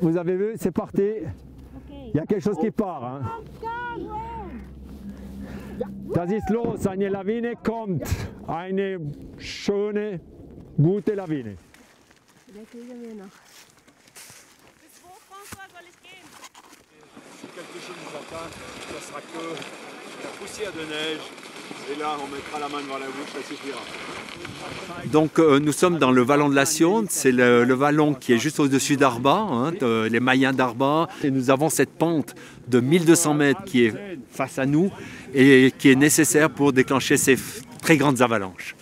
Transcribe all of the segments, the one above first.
Vous avez vu, c'est parti. Il y a quelque chose qui part. Hein. Das ist los, eine Lawine kommt. Eine schöne, gute Lawine. Vielleicht kriegen wir noch. Bis wo, François, soll ich gehen? Si quelque chose nous atteint, ça sera que la poussière de neige. Et là, on mettra la main devant la bouche, ça suffira. Donc euh, nous sommes dans le vallon de la Sionne, c'est le, vallon qui est juste au-dessus d'Arba, hein, de- les Mayens d'Arba. Et nous avons cette pente de 1200 mètres qui est face à nous et qui est nécessaire pour déclencher ces très grandes avalanches.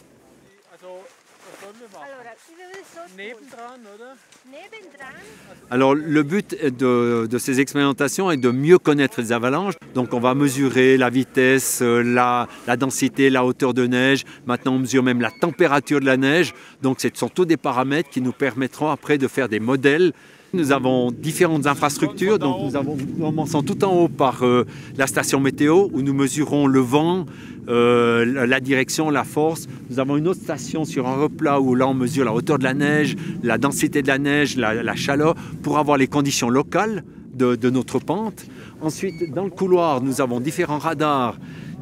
Alors le but de, de ces expérimentations est de mieux connaître les avalanches. Donc on va mesurer la vitesse, euh, la, la densité, la hauteur de neige. Maintenant on mesure même la température de la neige. Donc ce sont tous des paramètres qui nous permettront après de faire des modèles. Nous avons différentes infrastructures. Donc nous avons, nous commençons tout en haut par euh, la station météo où nous mesurons le vent, euh, la direction, la force. Nous avons une autre station sur un replat où là on mesure la hauteur de la neige, la densité de la neige, la, chaleur pour avoir les conditions locales de, notre pente. Ensuite, dans le couloir, nous avons différents radars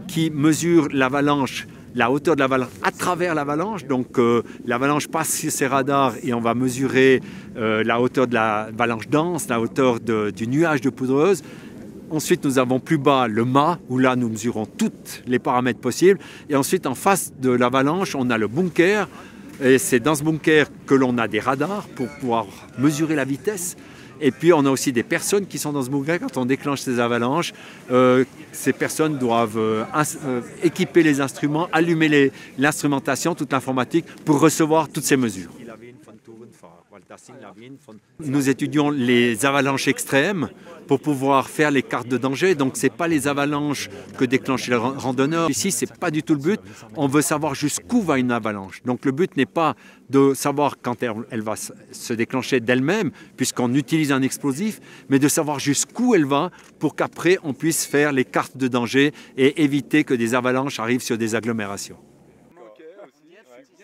qui mesurent l'avalanche, la hauteur de l'avalanche à travers l'avalanche. Donc euh, l'avalanche passe sur ces radars et on va mesurer euh, la hauteur de l'avalanche dense, la hauteur du nuage de poudreuse. Ensuite, nous avons plus bas le mât, où là, nous mesurons tous les paramètres possibles. Et ensuite, en face de l'avalanche, on a le bunker. Et c'est dans ce bunker que l'on a des radars pour pouvoir mesurer la vitesse. Et puis, on a aussi des personnes qui sont dans ce bunker quand on déclenche ces avalanches. euh, ces personnes doivent euh, euh, équiper les instruments, allumer l'instrumentation, toute l'informatique, pour recevoir toutes ces mesures. Nous étudions les avalanches extrêmes pour pouvoir faire les cartes de danger. Donc, ce n'est pas les avalanches que déclenchent les ran- randonneurs. Ici, ce n'est pas du tout le but. On veut savoir jusqu'où va une avalanche. Donc, le but n'est pas de savoir quand elle, va se déclencher d'elle-même, puisqu'on utilise un explosif, mais de savoir jusqu'où elle va pour qu'après, on puisse faire les cartes de danger et éviter que des avalanches arrivent sur des agglomérations.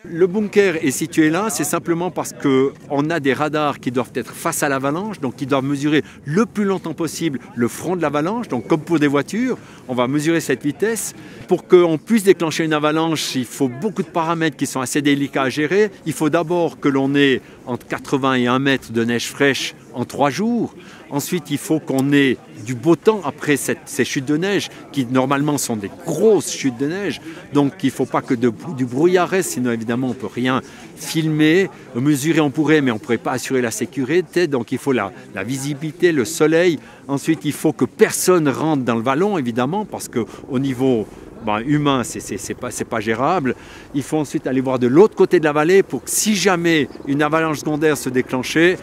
Le bunker est situé là, c'est simplement parce qu'on a des radars qui doivent être face à l'avalanche, donc qui doivent mesurer le plus longtemps possible le front de l'avalanche. Donc comme pour des voitures, on va mesurer cette vitesse. Pour qu'on puisse déclencher une avalanche, il faut beaucoup de paramètres qui sont assez délicats à gérer. Il faut d'abord que l'on ait entre 80 et 1 mètre de neige fraîche en trois jours. Ensuite, il faut qu'on ait du beau temps après ces chutes de neige, qui normalement sont des grosses chutes de neige. Donc, il ne faut pas que du brouillard reste, sinon évidemment on ne peut rien filmer. Mesurer, on pourrait, mais on ne pourrait pas assurer la sécurité. Donc, il faut la, visibilité, le soleil. Ensuite, il faut que personne rentre dans le vallon, évidemment, parce qu'au niveau ben, humain, c'est- c'est pas, pas gérable. Il faut ensuite aller voir de l'autre côté de la vallée pour que si jamais une avalanche secondaire se déclenchait,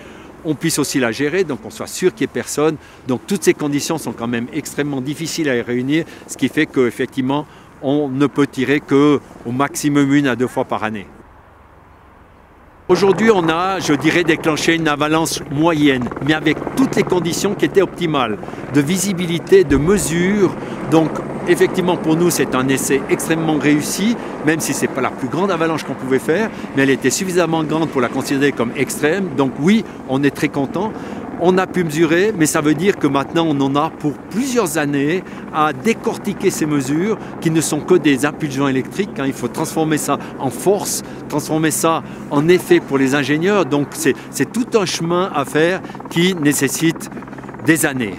on puisse aussi la gérer, donc on soit sûr qu'il n'y ait personne. Donc toutes ces conditions sont quand même extrêmement difficiles à réunir, ce qui fait qu'effectivement, on ne peut tirer qu'au maximum une à deux fois par année. Aujourd'hui, on a, je dirais, déclenché une avalanche moyenne, mais avec toutes les conditions qui étaient optimales, de visibilité, de mesure. Donc, effectivement, pour nous, c'est un essai extrêmement réussi, même si ce n'est pas la plus grande avalanche qu'on pouvait faire, mais elle était suffisamment grande pour la considérer comme extrême. Donc, oui, on est très content. On a pu mesurer, mais ça veut dire que maintenant on en a pour plusieurs années à décortiquer ces mesures qui ne sont que des impulsions électriques. hein. Il faut transformer ça en force, transformer ça en effet pour les ingénieurs. Donc c'est c'est tout un chemin à faire qui nécessite des années.